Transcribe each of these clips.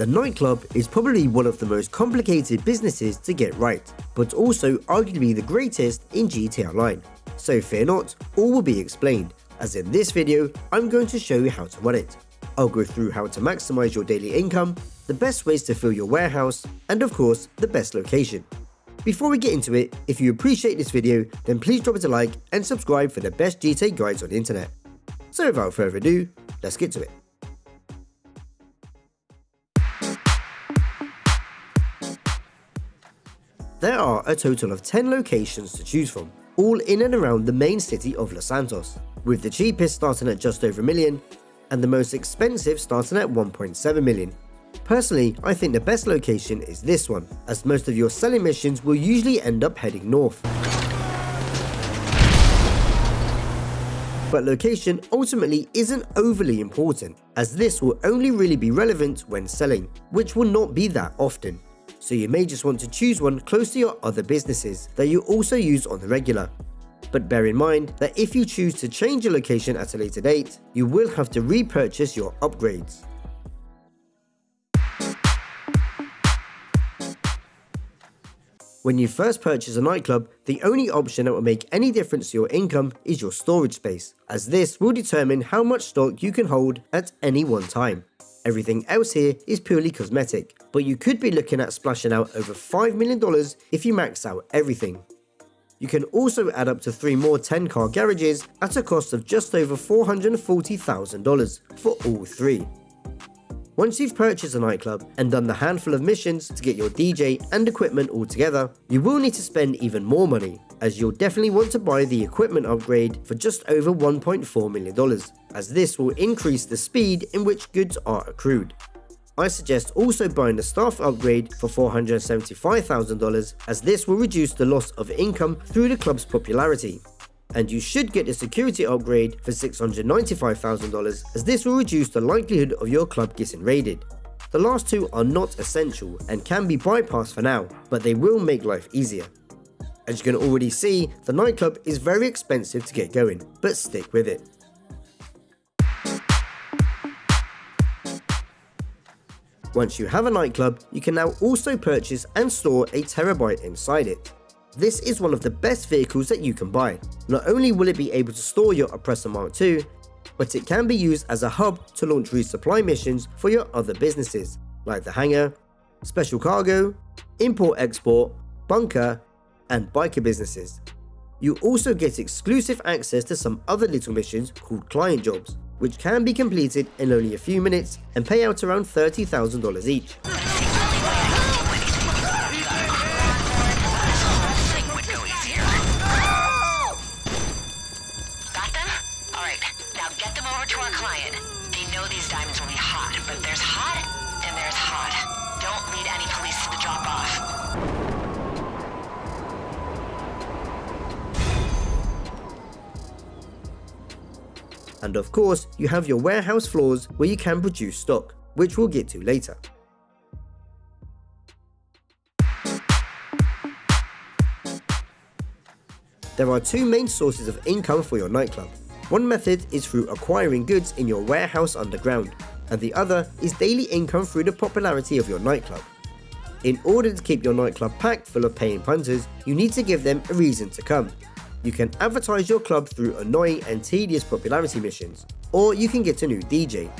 The nightclub is probably one of the most complicated businesses to get right, but also arguably the greatest in GTA Online. So fear not, all will be explained, as in this video, I'm going to show you how to run it. I'll go through how to maximize your daily income, the best ways to fill your warehouse, and of course, the best location. Before we get into it, if you appreciate this video, then please drop it a like and subscribe for the best GTA guides on the internet. So without further ado, let's get to it. There are a total of 10 locations to choose from, all in and around the main city of Los Santos, with the cheapest starting at just over a million and the most expensive starting at 1.7 million. Personally, I think the best location is this one, as most of your selling missions will usually end up heading north. But location ultimately isn't overly important, as this will only really be relevant when selling, which will not be that often so you may just want to choose one close to your other businesses that you also use on the regular. But bear in mind that if you choose to change your location at a later date, you will have to repurchase your upgrades. When you first purchase a nightclub, the only option that will make any difference to your income is your storage space, as this will determine how much stock you can hold at any one time. Everything else here is purely cosmetic, but you could be looking at splashing out over $5 million if you max out everything. You can also add up to 3 more 10 car garages at a cost of just over $440,000 for all 3. Once you've purchased a nightclub and done the handful of missions to get your DJ and equipment all together, you will need to spend even more money, as you'll definitely want to buy the equipment upgrade for just over $1.4 million, as this will increase the speed in which goods are accrued. I suggest also buying the staff upgrade for $475,000 as this will reduce the loss of income through the club's popularity. And you should get the security upgrade for $695,000 as this will reduce the likelihood of your club getting raided. The last two are not essential and can be bypassed for now, but they will make life easier. As you can already see, the nightclub is very expensive to get going, but stick with it. Once you have a nightclub, you can now also purchase and store a Terrorbyte inside it. This is one of the best vehicles that you can buy. Not only will it be able to store your Oppressor Mark II, but it can be used as a hub to launch resupply missions for your other businesses, like the hangar, special cargo, import-export, bunker, and biker businesses. You also get exclusive access to some other little missions called client jobs, which can be completed in only a few minutes and pay out around $30,000 each. And of course, you have your warehouse floors where you can produce stock, which we'll get to later. There are two main sources of income for your nightclub. One method is through acquiring goods in your warehouse underground, and the other is daily income through the popularity of your nightclub. In order to keep your nightclub packed full of paying punters, you need to give them a reason to come, you can advertise your club through annoying and tedious popularity missions, or you can get a new DJ.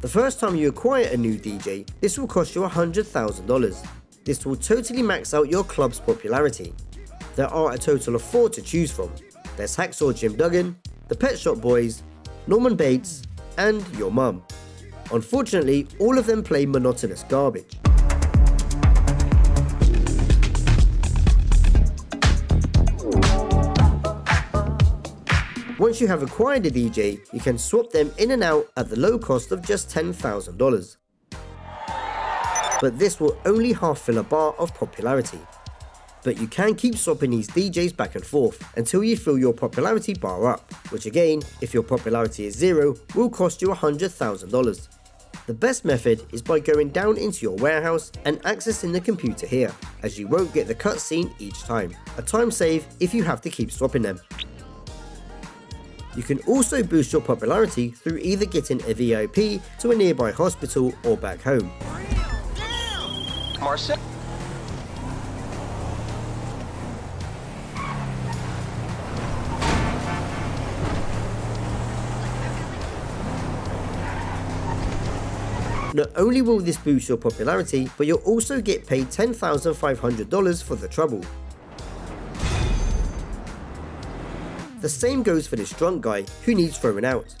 The first time you acquire a new DJ, this will cost you $100,000. This will totally max out your club's popularity. There are a total of four to choose from. There's Hacksaw Jim Duggan, the Pet Shop Boys, Norman Bates, and your mum. Unfortunately, all of them play monotonous garbage. Once you have acquired a DJ, you can swap them in and out at the low cost of just $10,000. But this will only half fill a bar of popularity. But you can keep swapping these DJs back and forth until you fill your popularity bar up, which again, if your popularity is zero, will cost you $100,000. The best method is by going down into your warehouse and accessing the computer here, as you won't get the cutscene each time, a time save if you have to keep swapping them. You can also boost your popularity through either getting a VIP to a nearby hospital or back home. Marcel? Not only will this boost your popularity, but you'll also get paid $10,500 for the trouble. The same goes for this drunk guy who needs throwing out,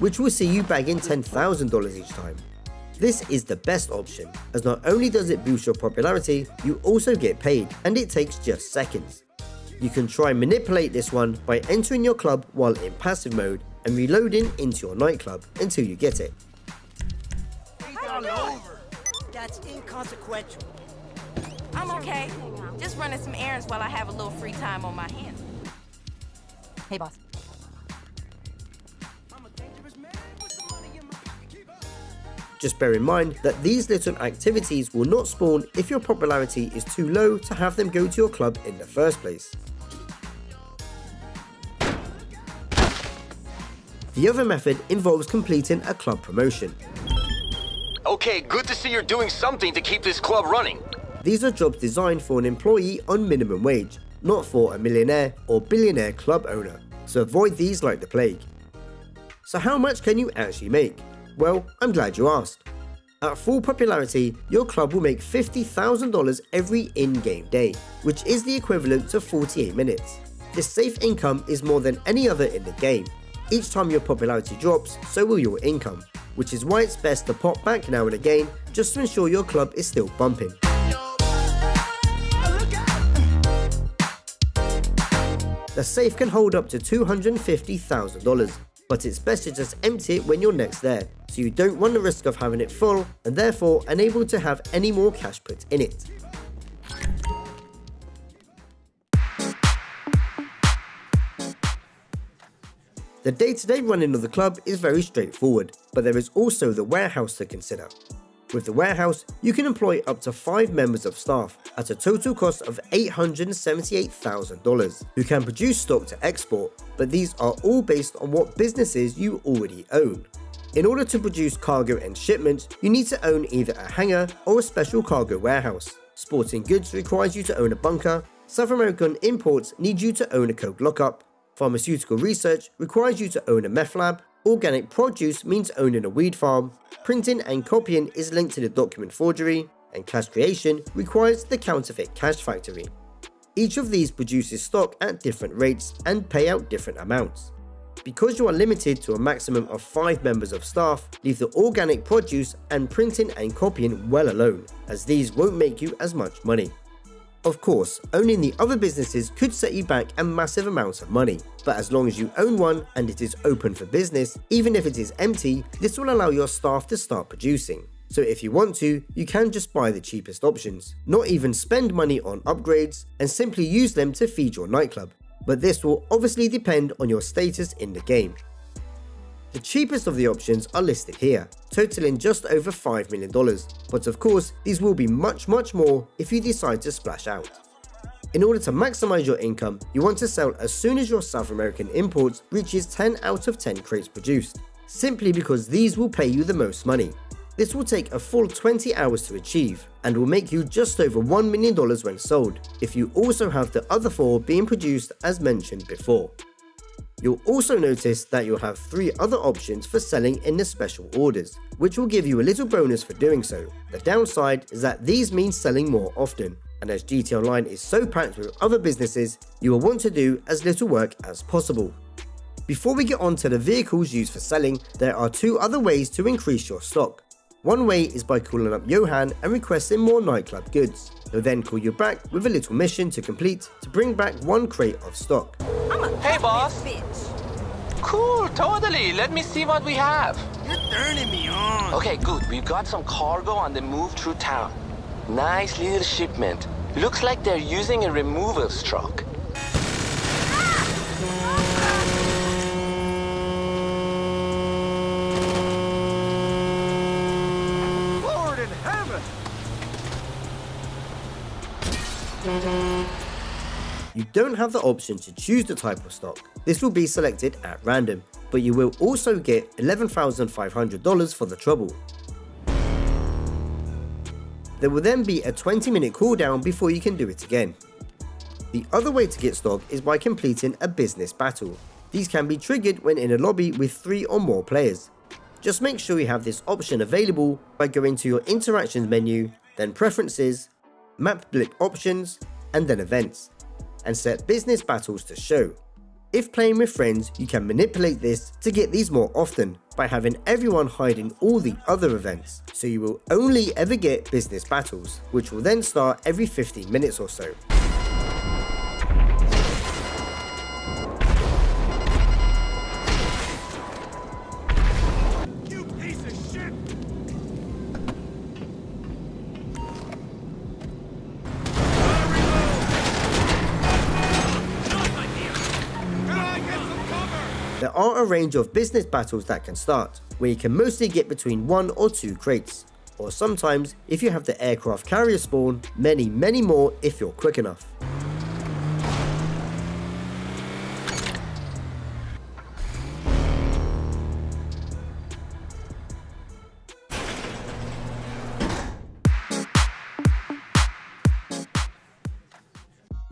which will see you bag in $10,000 each time. This is the best option, as not only does it boost your popularity, you also get paid, and it takes just seconds. You can try and manipulate this one by entering your club while in passive mode and reloading into your nightclub until you get it. That's inconsequential. I'm okay. Just running some errands while I have a little free time on my hands. Hey, boss. Just bear in mind that these little activities will not spawn if your popularity is too low to have them go to your club in the first place. The other method involves completing a club promotion. Okay, good to see you're doing something to keep this club running. These are jobs designed for an employee on minimum wage, not for a millionaire or billionaire club owner, so avoid these like the plague. So how much can you actually make? Well, I'm glad you asked. At full popularity, your club will make $50,000 every in-game day, which is the equivalent to 48 minutes. This safe income is more than any other in the game. Each time your popularity drops, so will your income, which is why it's best to pop back now and again just to ensure your club is still bumping. The safe can hold up to $250,000, but it's best to just empty it when you're next there, so you don't run the risk of having it full and therefore unable to have any more cash put in it. The day-to-day -day running of the club is very straightforward, but there is also the warehouse to consider. With the warehouse, you can employ up to 5 members of staff at a total cost of $878,000 who can produce stock to export, but these are all based on what businesses you already own. In order to produce cargo and shipment, you need to own either a hangar or a special cargo warehouse. Sporting goods requires you to own a bunker, South American imports need you to own a coke lockup, pharmaceutical research requires you to own a meth lab, Organic produce means owning a weed farm, printing and copying is linked to the document forgery, and cash creation requires the counterfeit cash factory. Each of these produces stock at different rates and pay out different amounts. Because you are limited to a maximum of 5 members of staff, leave the organic produce and printing and copying well alone, as these won't make you as much money. Of course, owning the other businesses could set you back a massive amount of money, but as long as you own one and it is open for business, even if it is empty, this will allow your staff to start producing. So if you want to, you can just buy the cheapest options, not even spend money on upgrades, and simply use them to feed your nightclub. But this will obviously depend on your status in the game. The cheapest of the options are listed here, totaling just over $5 million, but of course these will be much much more if you decide to splash out. In order to maximize your income, you want to sell as soon as your South American imports reaches 10 out of 10 crates produced, simply because these will pay you the most money. This will take a full 20 hours to achieve, and will make you just over $1 million when sold, if you also have the other four being produced as mentioned before. You'll also notice that you'll have three other options for selling in the special orders, which will give you a little bonus for doing so. The downside is that these mean selling more often, and as GT Online is so packed with other businesses, you will want to do as little work as possible. Before we get on to the vehicles used for selling, there are two other ways to increase your stock. One way is by calling up Yohan and requesting more nightclub goods. He'll then call you back with a little mission to complete to bring back one crate of stock. Hey, boss. Cool, totally. Let me see what we have. You're turning me on. Okay, good. We've got some cargo on the move through town. Nice little shipment. Looks like they're using a removals truck. Lord in heaven! You don't have the option to choose the type of stock. This will be selected at random, but you will also get $11,500 for the trouble. There will then be a 20 minute cooldown before you can do it again. The other way to get stock is by completing a business battle. These can be triggered when in a lobby with 3 or more players. Just make sure you have this option available by going to your interactions menu, then preferences, map blip options, and then events, and set business battles to show. If playing with friends, you can manipulate this to get these more often by having everyone hide in all the other events, so you will only ever get business battles, which will then start every 15 minutes or so. Are a range of business battles that can start, where you can mostly get between one or two crates, or sometimes, if you have the aircraft carrier spawn, many many more if you're quick enough.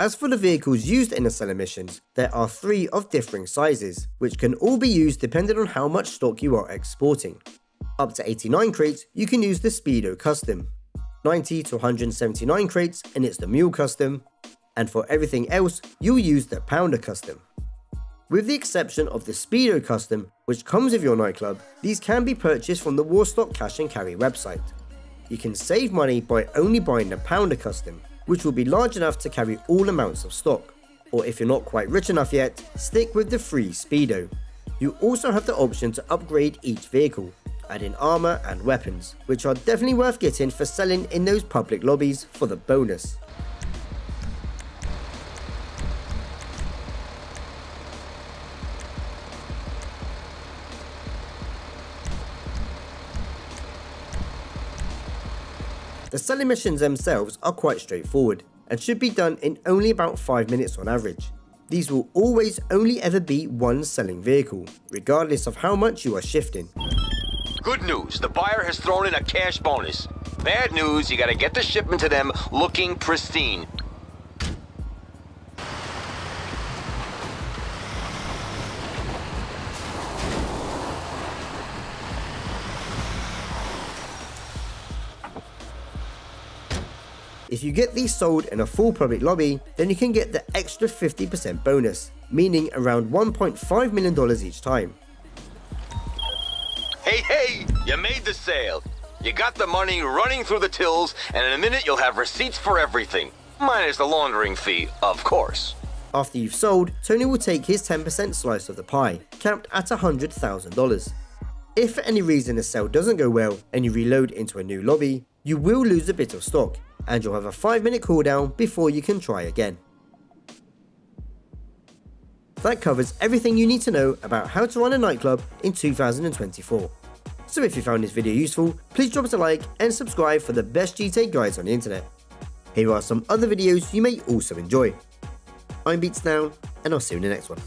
As for the vehicles used in the selling missions, there are three of differing sizes, which can all be used depending on how much stock you are exporting. Up to 89 crates, you can use the Speedo Custom. 90 to 179 crates, and it's the Mule Custom. And for everything else, you'll use the Pounder Custom. With the exception of the Speedo Custom, which comes with your nightclub, these can be purchased from the Warstock Cash and Carry website. You can save money by only buying the Pounder Custom, which will be large enough to carry all amounts of stock. Or if you're not quite rich enough yet, stick with the free Speedo. You also have the option to upgrade each vehicle, adding armor and weapons, which are definitely worth getting for selling in those public lobbies for the bonus. Selling missions themselves are quite straightforward and should be done in only about 5 minutes on average. These will always only ever be one selling vehicle, regardless of how much you are shifting. Good news, the buyer has thrown in a cash bonus. Bad news, you gotta get the shipment to them looking pristine. If you get these sold in a full public lobby, then you can get the extra 50% bonus, meaning around $1.5 million each time. Hey, hey, you made the sale. You got the money running through the tills, and in a minute you'll have receipts for everything. Minus the laundering fee, of course. After you've sold, Tony will take his 10% slice of the pie, capped at $100,000. If for any reason the sale doesn't go well and you reload into a new lobby, you will lose a bit of stock, and you'll have a 5 minute cooldown before you can try again. That covers everything you need to know about how to run a nightclub in 2024. So if you found this video useful, please drop us a like and subscribe for the best GTA guides on the internet. Here are some other videos you may also enjoy. I'm BeatsDown, and I'll see you in the next one.